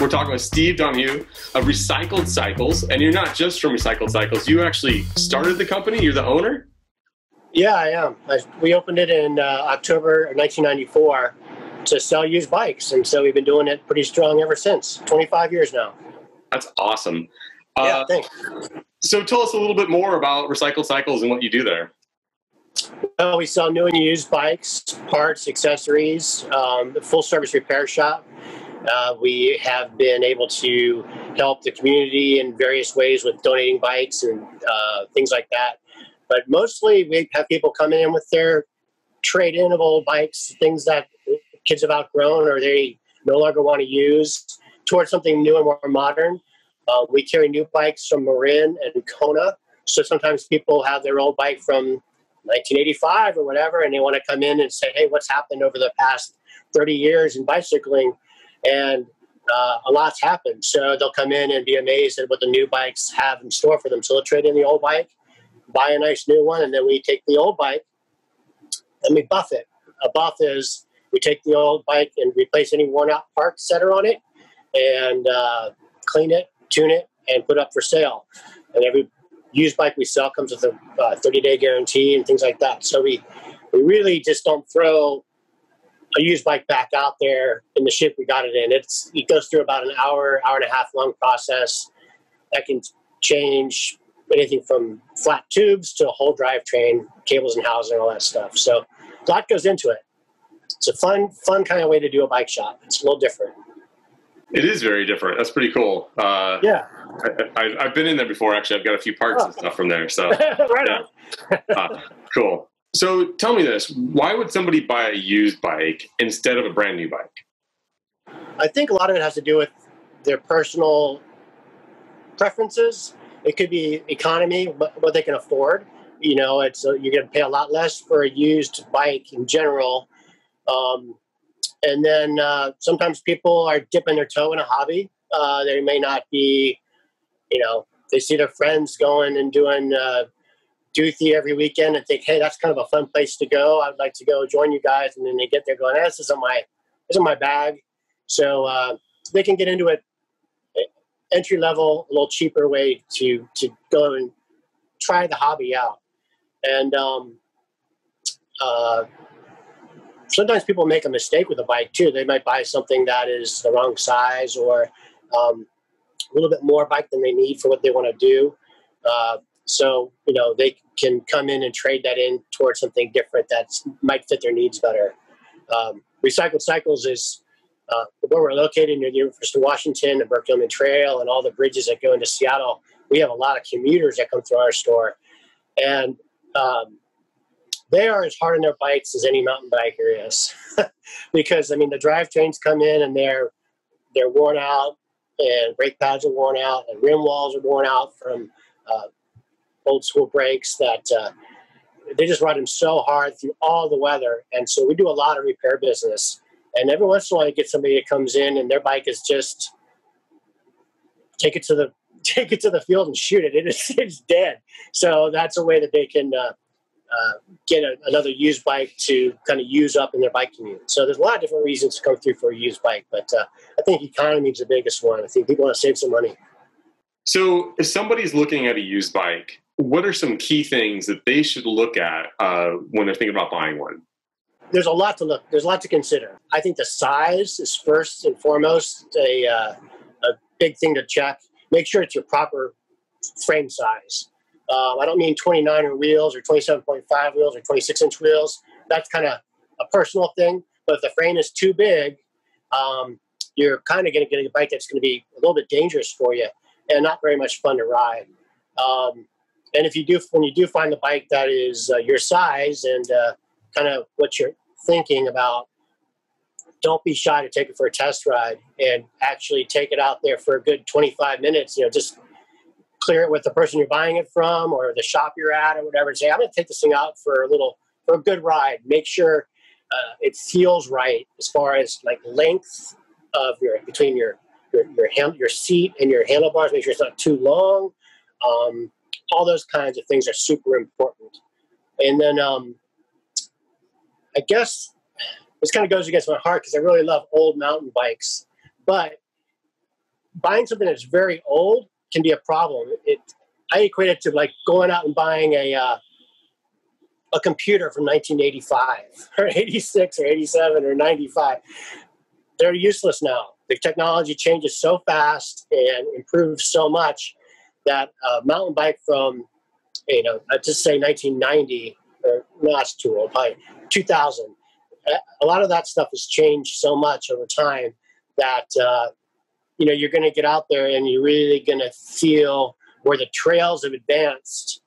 We're talking with Steve Donahue of Recycled Cycles, and you're not just from Recycled Cycles. You actually started the company. You're the owner. Yeah, I am. I, we opened it in uh, October 1994 to sell used bikes, and so we've been doing it pretty strong ever since. 25 years now. That's awesome. Yeah, uh, thanks. So, tell us a little bit more about Recycled Cycles and what you do there. Well, we sell new and used bikes, parts, accessories, um, full service repair shop. Uh, we have been able to help the community in various ways with donating bikes and uh, things like that. But mostly, we have people coming in with their trade in of old bikes, things that kids have outgrown or they no longer want to use, towards something new and more modern. Uh, we carry new bikes from Marin and Kona. So sometimes people have their old bike from 1985 or whatever, and they want to come in and say, hey, what's happened over the past 30 years in bicycling? And uh, a lot's happened. So they'll come in and be amazed at what the new bikes have in store for them. So they'll trade in the old bike, buy a nice new one, and then we take the old bike and we buff it. A buff is we take the old bike and replace any worn out parts that are on it and uh, clean it, tune it, and put up for sale. And every used bike we sell comes with a uh, 30 day guarantee and things like that. So we, we really just don't throw a used bike back out there in the ship we got it in. It's it goes through about an hour, hour and a half long process that can change anything from flat tubes to a whole drivetrain, cables and housing, all that stuff. So a lot goes into it. It's a fun, fun kind of way to do a bike shop. It's a little different. It is very different. That's pretty cool. Uh, yeah, I, have been in there before. Actually, I've got a few parts oh. and stuff from there. So right yeah. uh, cool. So tell me this: Why would somebody buy a used bike instead of a brand new bike? I think a lot of it has to do with their personal preferences. It could be economy, what they can afford. You know, it's uh, you're going to pay a lot less for a used bike in general. Um, and then uh, sometimes people are dipping their toe in a hobby. Uh, they may not be, you know, they see their friends going and doing uh, Duthie every weekend and think, hey, that's kind of a fun place to go. I'd like to go join you guys. And then they get there going, this isn't my, this isn't my bag. So uh, they can get into it entry level, a little cheaper way to, to go and try the hobby out. And um, uh, sometimes people make a mistake with a bike too. They might buy something that is the wrong size or um, a little bit more bike than they need for what they want to do. Uh, so, you know, they can come in and trade that in towards something different that might fit their needs better. Um, Recycled Cycles is uh, where we're located near the University of Washington, the Burke Gilman Trail, and all the bridges that go into Seattle. We have a lot of commuters that come through our store. And um, they are as hard on their bikes as any mountain biker is. because, I mean, the drivetrains come in and they're, they're worn out, and brake pads are worn out, and rim walls are worn out from uh, old school brakes that uh, they just run them so hard through all the weather. And so we do a lot of repair business. And every once in a while, you get somebody that comes in and their bike is just take it to the take it to the field and shoot it. It is it's dead. So that's a way that they can uh, uh, get a, another used bike to kind of use up in their bike commute. So there's a lot of different reasons to come through for a used bike, but uh, I think economy is the biggest one. I think people want to save some money. So if somebody's looking at a used bike, what are some key things that they should look at uh, when they're thinking about buying one? There's a lot to look. There's a lot to consider. I think the size is first and foremost a uh, a big thing to check. Make sure it's your proper frame size. Uh, I don't mean 29 wheels or 27.5 wheels or 26 inch wheels. That's kind of a personal thing. But if the frame is too big, um, you're kind of going to get a bike that's going to be a little bit dangerous for you and not very much fun to ride. Um, and if you do, when you do find the bike that is uh, your size and uh, kind of what you're thinking about, don't be shy to take it for a test ride and actually take it out there for a good 25 minutes. You know, just clear it with the person you're buying it from or the shop you're at or whatever. And say, I'm going to take this thing out for a little, for a good ride. Make sure uh, it feels right as far as like length of your between your your your, hand, your seat and your handlebars. Make sure it's not too long. Um, all those kinds of things are super important. And then um, I guess this kind of goes against my heart because I really love old mountain bikes. But buying something that's very old can be a problem. It, I equate it to like going out and buying a uh, a computer from 1985 or 86 or 87 or 95. They're useless now. The technology changes so fast and improves so much that a mountain bike from, you know, I'd just say 1990 or no, that's too old, probably 2000. A lot of that stuff has changed so much over time that uh, you know you're going to get out there and you're really going to feel where the trails have advanced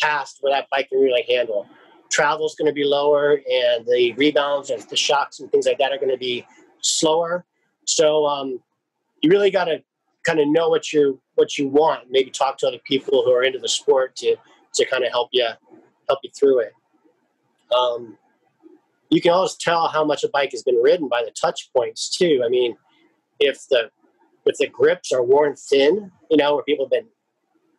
past where that bike can really handle. Travel is going to be lower, and the rebounds and the shocks and things like that are going to be slower. So um, you really got to kind of know what you what you want. Maybe talk to other people who are into the sport to to kind of help you help you through it. Um, you can always tell how much a bike has been ridden by the touch points too. I mean, if the if the grips are worn thin, you know, where people have been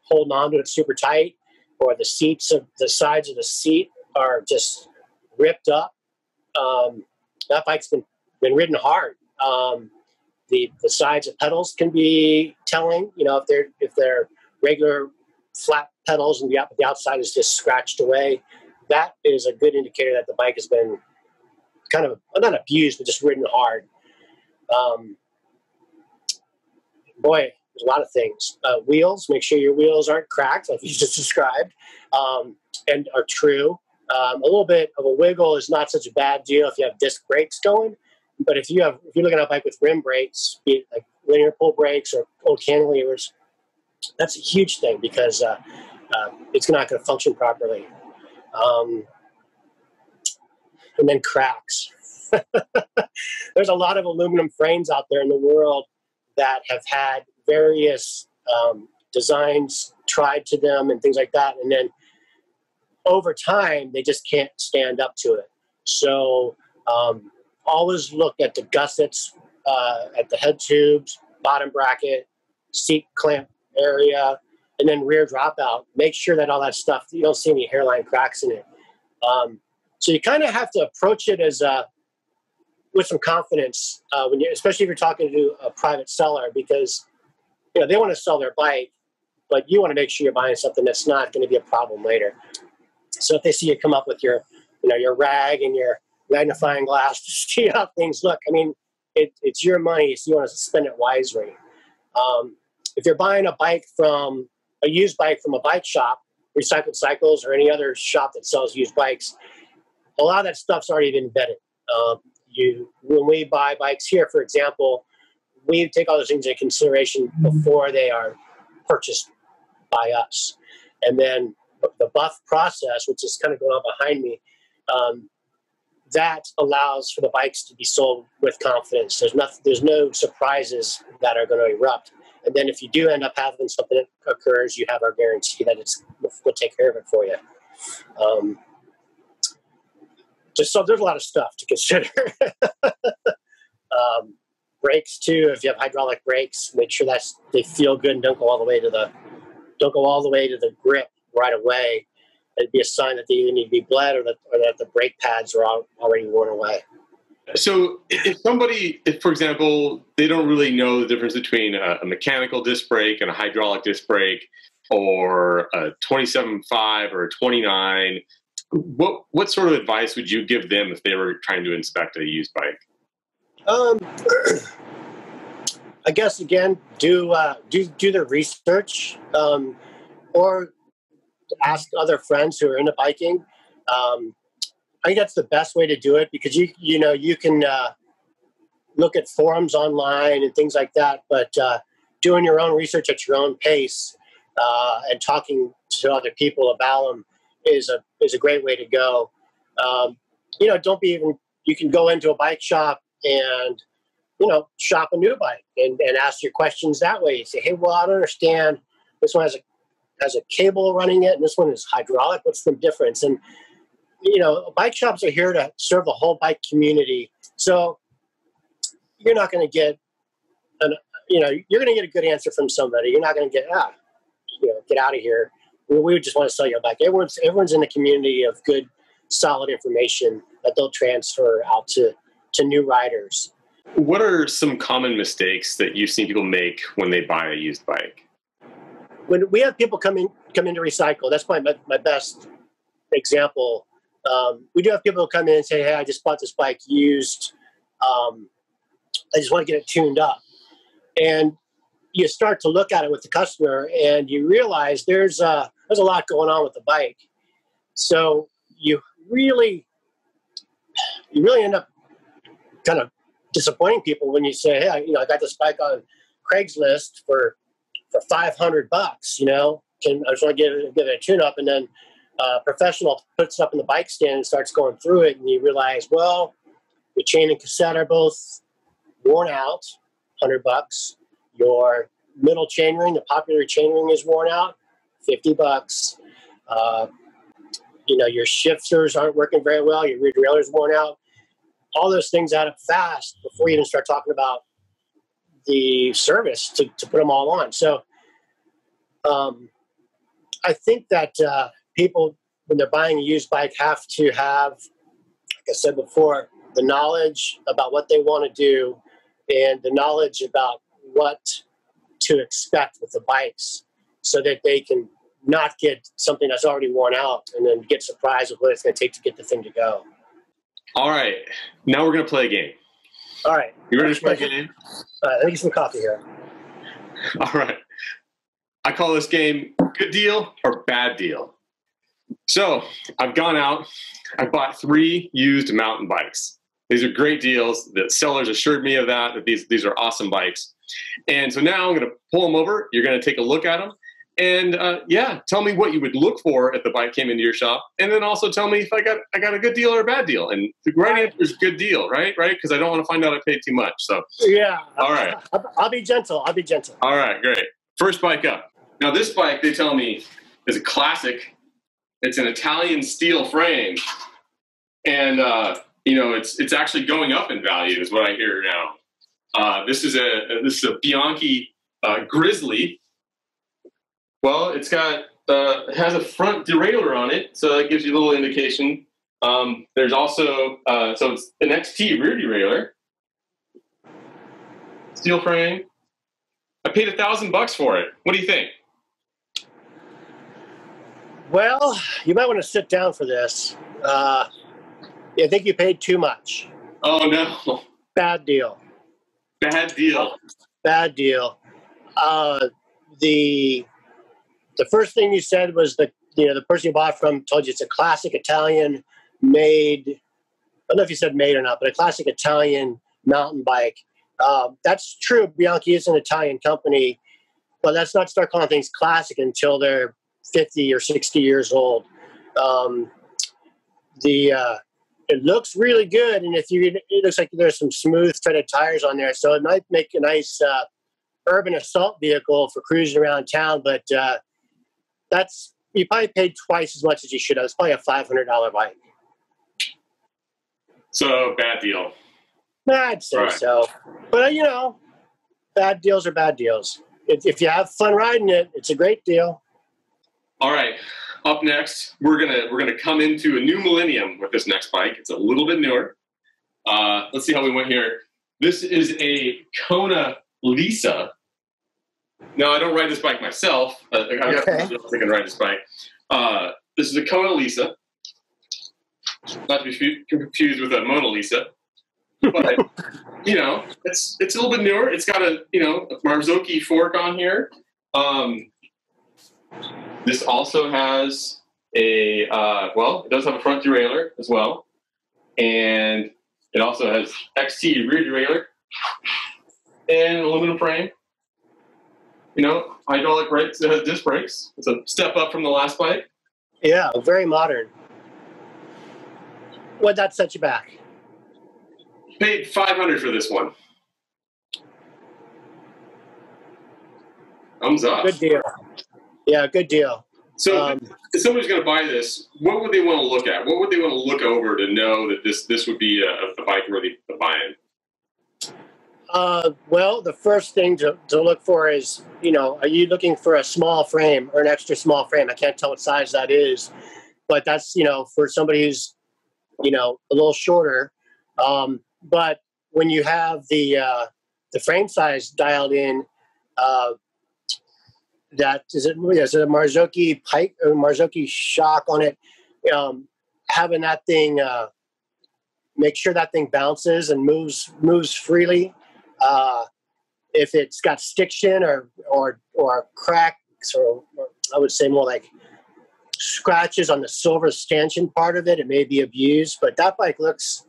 holding on to it super tight, or the seats of the sides of the seat are just ripped up, um, that bike's been been ridden hard. Um, the the sides of pedals can be telling. You know, if they're if they're regular flat pedals and the, the outside is just scratched away, that is a good indicator that the bike has been kind of not abused, but just ridden hard. Um, boy, there's a lot of things. Uh, wheels, make sure your wheels aren't cracked, like you just described, um, and are true. Um, a little bit of a wiggle is not such a bad deal if you have disc brakes going, but if you have if you're looking at a bike with rim brakes, be it like linear pull brakes or old cantilevers, that's a huge thing because uh, uh, it's not going to function properly. Um, and then cracks. There's a lot of aluminum frames out there in the world that have had various um, designs tried to them and things like that. And then over time, they just can't stand up to it. So um, always look at the gussets, uh, at the head tubes, bottom bracket, seat clamp area, and then rear dropout. Make sure that all that stuff, you don't see any hairline cracks in it. Um, so you kind of have to approach it as a, with some confidence uh, when you, especially if you're talking to a private seller, because you know they want to sell their bike, but you want to make sure you're buying something that's not going to be a problem later. So if they see you come up with your, you know, your rag and your magnifying glass to see how things look, I mean, it, it's your money, so you want to spend it wisely. Um, if you're buying a bike from a used bike from a bike shop, Recycled Cycles, or any other shop that sells used bikes, a lot of that stuff's already been vetted. Um, you when we buy bikes here, for example, we take all those things into consideration before they are purchased by us, and then the buff process, which is kind of going on behind me, um, that allows for the bikes to be sold with confidence. There's nothing, there's no surprises that are going to erupt. And then if you do end up having something that occurs, you have our guarantee that it's we'll take care of it for you. Um, just so there's a lot of stuff to consider. um, brakes too. If you have hydraulic brakes, make sure that they feel good and don't go all the way to the don't go all the way to the grip right away. It'd be a sign that they either need to be bled or that, or that the brake pads are all, already worn away. So, if somebody, if for example, they don't really know the difference between a, a mechanical disc brake and a hydraulic disc brake, or a 27.5 or a 29, what what sort of advice would you give them if they were trying to inspect a used bike? Um, I guess again, do uh, do do the research, um, or ask other friends who are into biking. Um, I think that's the best way to do it because you you know you can uh, look at forums online and things like that, but uh, doing your own research at your own pace uh, and talking to other people about them is a is a great way to go. Um, you know, don't be even. You can go into a bike shop and you know shop a new bike and, and ask your questions that way. You say, hey, well, I don't understand. This one has a has a cable running it, and this one is hydraulic. What's the difference? And you know, bike shops are here to serve the whole bike community. So you're not going to get an, you know, you're going to get a good answer from somebody. You're not going to get, ah, you know, get out of here. We, just want to sell you a bike. Everyone's, everyone's in the community of good, solid information that they'll transfer out to, to new riders. What are some common mistakes that you've seen people make when they buy a used bike? When we have people come in come in to recycle, that's my my best example. Um, we do have people come in and say, "Hey, I just bought this bike used. Um, I just want to get it tuned up." And you start to look at it with the customer, and you realize there's a, there's a lot going on with the bike. So you really you really end up kind of disappointing people when you say, "Hey, I, you know, I got this bike on Craigslist for for 500 bucks." You know, can I just want to give it, give it a tune up, and then uh, professional puts it up in the bike stand and starts going through it, and you realize, well, the chain and cassette are both worn out, 100 bucks. Your middle chainring, the popular chainring, is worn out, 50 bucks. Uh, you know, your shifters aren't working very well, your rear derailleur's worn out. All those things add up fast before you even start talking about the service to, to put them all on. So um, I think that uh, people, when they're buying a used bike, have to have, like I said before, the knowledge about what they want to do and the knowledge about what to expect with the bikes so that they can not get something that's already worn out and then get surprised with what it's going to take to get the thing to go. All right. Now we're going to play a game. All right. You ready to play a game? Uh, let me get some coffee here. All right. I call this game good deal or bad deal. So I've gone out, I bought three used mountain bikes. These are great deals. The sellers assured me of that, that these, these are awesome bikes. And so now I'm going to pull them over. You're going to take a look at them. And uh, yeah, tell me what you would look for if the bike came into your shop, and then also tell me if I got I got a good deal or a bad deal. And the right answer is good deal, right? Right? Because I don't want to find out I paid too much. So yeah, all right, I'll, I'll be gentle. I'll be gentle. All right, great. First bike up. Now this bike, they tell me, is a classic. It's an Italian steel frame, and uh, you know it's it's actually going up in value, is what I hear now. Uh, this is a this is a Bianchi uh, Grizzly well, it's got uh, it has a front derailleur on it, so that gives you a little indication. Um, there's also uh, so it's an XT rear derailleur, steel frame. I paid a thousand bucks for it. What do you think? Well, you might want to sit down for this. Uh, I think you paid too much. Oh no! Bad deal. Bad deal. Bad deal. Uh, the the first thing you said was that you know the person you bought from told you it's a classic Italian made. I don't know if you said made or not, but a classic Italian mountain bike. Um, that's true. Bianchi is an Italian company, but let's not start calling things classic until they're 50 or 60 years old. Um, the uh, it looks really good, and if you it looks like there's some smooth threaded tires on there, so it might make a nice uh, urban assault vehicle for cruising around town. But uh, that's you probably paid twice as much as you should have. It's probably a five hundred dollar bike. So bad deal. I'd say right. so, but you know, bad deals are bad deals. If, if you have fun riding it, it's a great deal. All right. Up next, we're gonna we're gonna come into a new millennium with this next bike. It's a little bit newer. Uh, let's see how we went here. This is a Kona Lisa no, I don't ride this bike myself. Uh, I got okay. somebody else that can ride this bike. Uh, this is a Kona Lisa, not to be confused with a Mona Lisa. But you know, it's it's a little bit newer. It's got a you know a Marzocchi fork on here. Um, this also has a uh, well, it does have a front derailleur as well, and it also has XT rear derailleur and aluminum frame you know, hydraulic brakes. It has disc brakes. It's a step up from the last bike. Yeah, very modern. What'd that set you back? Paid five hundred for this one. Thumbs up. Good deal. Yeah, good deal. So, um, if somebody's going to buy this, what would they want to look at? What would they want to look over to know that this this would be a, a bike worthy of buying? Uh, well, the first thing to, to look for is, you know, are you looking for a small frame or an extra small frame? I can't tell what size that is, but that's, you know, for somebody who's, you know, a little shorter. Um, but when you have the uh, the frame size dialed in, uh, that is it. Is it a Marzocchi pipe or Marzocchi shock on it? Um, having that thing, uh, make sure that thing bounces and moves moves freely. Uh, if it's got stiction or or or cracks or, or I would say more like scratches on the silver stanchion part of it, it may be abused. But that bike looks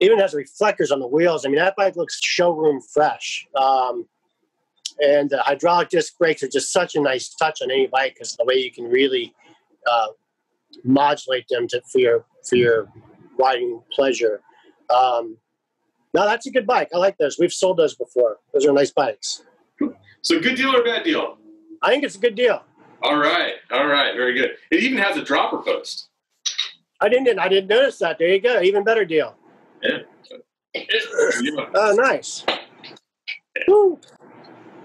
even has reflectors on the wheels. I mean, that bike looks showroom fresh. Um, and the hydraulic disc brakes are just such a nice touch on any bike because the way you can really uh, modulate them to, for your for your riding pleasure. Um, no, that's a good bike. I like those. We've sold those before. Those are nice bikes. So, good deal or bad deal? I think it's a good deal. All right, all right, very good. It even has a dropper post. I didn't. I didn't notice that. There you go. Even better deal. Yeah. Oh, nice. Woo.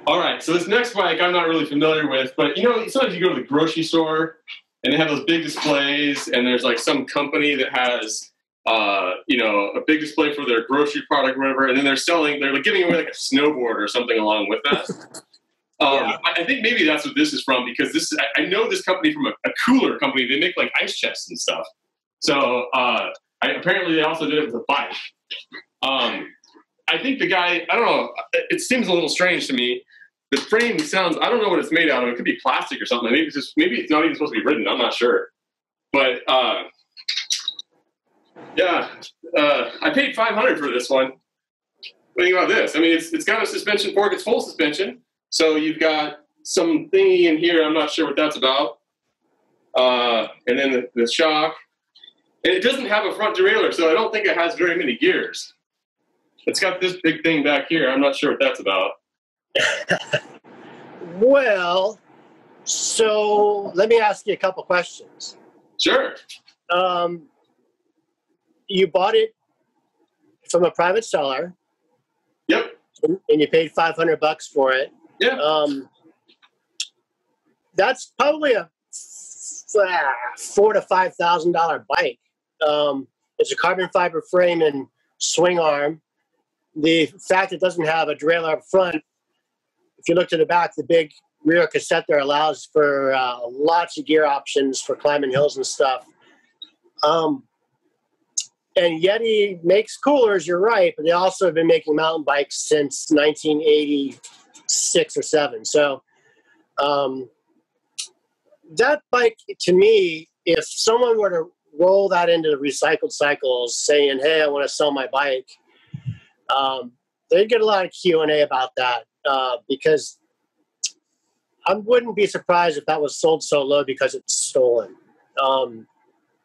All right, so this next bike I'm not really familiar with, but you know, sometimes you go to the grocery store and they have those big displays, and there's like some company that has, uh, you know, a big display for their grocery product, or whatever, and then they're selling, they're like giving away like a snowboard or something along with that. Um, Yeah. I I think maybe that's what this is from because this I- I know this company from a, a cooler company. They make like ice chests and stuff. So uh, I, apparently they also did it with a bike. Um, I think the guy I don't know. It, it seems a little strange to me. The frame sounds I don't know what it's made out of. It could be plastic or something. Maybe it's just maybe it's not even supposed to be written. I'm not sure. But uh, yeah, uh, I paid 500 for this one. What think about this? I mean, it's, it's got a suspension fork. It's full suspension. So you've got some thingy in here. I'm not sure what that's about. Uh, and then the, the shock. And it doesn't have a front derailleur, so I don't think it has very many gears. It's got this big thing back here. I'm not sure what that's about. Well, so let me ask you a couple questions. Sure. Um, you bought it from a private seller, Yep. and you paid five hundred bucks for it. Yeah. Um, that's probably a four to five thousand dollar bike. Um, it's a carbon fiber frame and swing arm. The fact it doesn't have a derailleur up front, if you look to the back, the big rear cassette there allows for uh, lots of gear options for climbing hills and stuff. Um, and Yeti makes coolers, you're right, but they also have been making mountain bikes since 1986 or 7. So um, that bike, to me, if someone were to roll that into the recycled cycles saying, hey, I want to sell my bike, um, they'd get a lot of Q&A about that uh, because I wouldn't be surprised if that was sold so low because it's stolen. Um,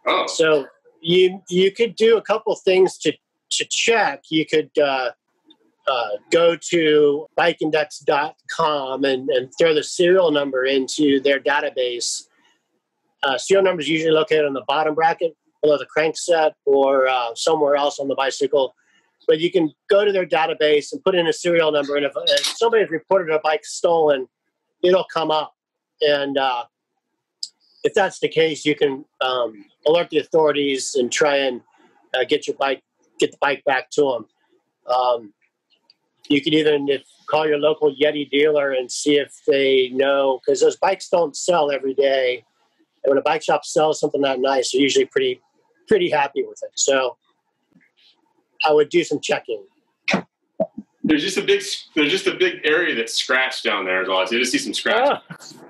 Oh. so you you could do a couple things to to check. You could uh, uh, go to bikeindex.com and, and throw the serial number into their database. Uh, serial number is usually located on the bottom bracket below the crankset or uh, somewhere else on the bicycle. But you can go to their database and put in a serial number, and if, if somebody has reported a bike stolen, it'll come up. And uh, if that's the case, you can um, alert the authorities and try and uh, get your bike, get the bike back to them. Um, you can even if, call your local Yeti dealer and see if they know because those bikes don't sell every day. And when a bike shop sells something that nice, they're usually pretty pretty happy with it. So I would do some checking. There's just a big there's just a big area that's scratched down there is all I see. I just see some scratch. Ah.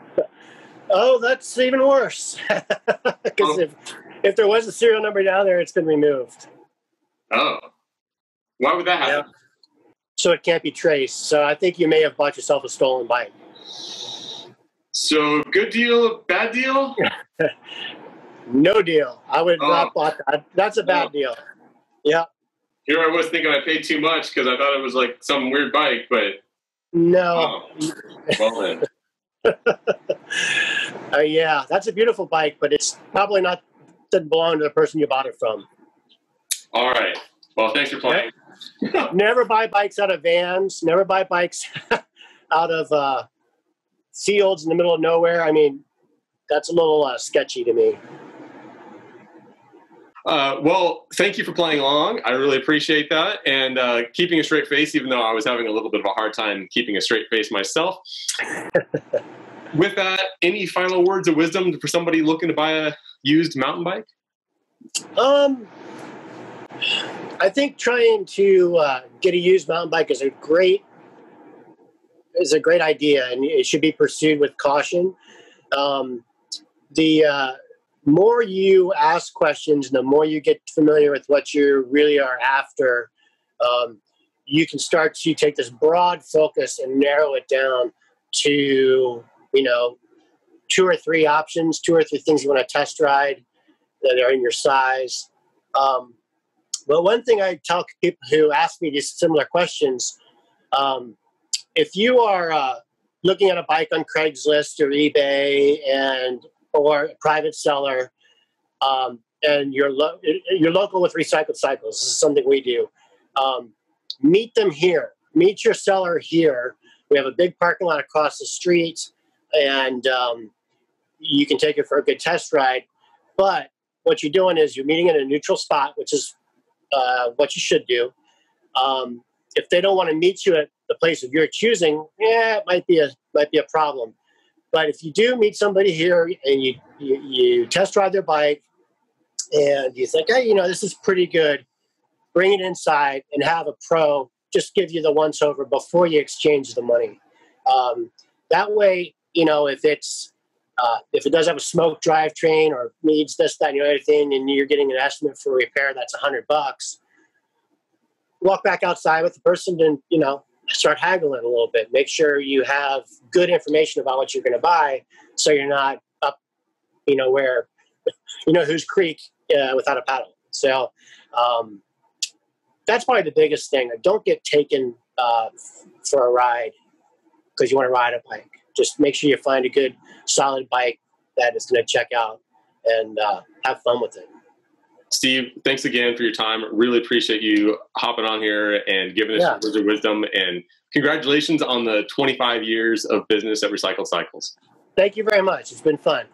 Oh, that's even worse. Because Oh. if if there was a serial number down there, it's been removed. Oh. Why would that happen? so it can't be traced. So I think you may have bought yourself a stolen bike. So good deal, bad deal? No deal. I would Oh. not bought that. That's a bad Oh. deal. Yeah. Here I was thinking I paid too much because I thought it was like some weird bike, but No. oh, well then. Uh, yeah, that's a beautiful bike, but it's probably not doesn't belong to the person you bought it from. All right. Well, thanks for playing. Never buy bikes out of vans. Never buy bikes out of uh, fields in the middle of nowhere. I mean, that's a little uh, sketchy to me. Uh, well, thank you for playing along. I really appreciate that and uh, keeping a straight face, even though I was having a little bit of a hard time keeping a straight face myself. With that, any final words of wisdom for somebody looking to buy a used mountain bike? Um, I think trying to uh, get a used mountain bike is a great is a great idea, and it should be pursued with caution. Um, the uh, more you ask questions, the more you get familiar with what you really are after, um, you can start to take this broad focus and narrow it down to you know two or three options, two or three things you want to test ride that are in your size. Um, but one thing I tell people who ask me these similar questions, um, if you are uh, looking at a bike on Craigslist or eBay and or a private seller, um, and you're lo- you're local with recycled cycles, this is something we do. Um, meet them here. Meet your seller here. We have a big parking lot across the street, and um, you can take it for a good test ride. But what you're doing is you're meeting in a neutral spot, which is uh, what you should do. Um, if they don't want to meet you at the place of your choosing, yeah, it might be a might be a problem. But if you do meet somebody here and you, you, you test drive their bike and you think, hey, you know, this is pretty good, bring it inside and have a pro just give you the once over before you exchange the money. Um, that way, you know, if it's uh, if it does have a smoke drivetrain or needs this, that, and the other thing, and you're getting an estimate for repair that's a hundred bucks, walk back outside with the person and you know start haggling a little bit. Make sure you have good information about what you're going to buy, so you're not up, you know, where you know who's creek uh, without a paddle. So um, that's probably the biggest thing. Don't get taken uh, for a ride because you want to ride a bike. Just make sure you find a good, solid bike that is going to check out and uh, have fun with it. Steve, thanks again for your time. Really appreciate you hopping on here and giving us yeah. words of wisdom. And congratulations on the 25 years of business at Recycled Cycles. Thank you very much. It's been fun.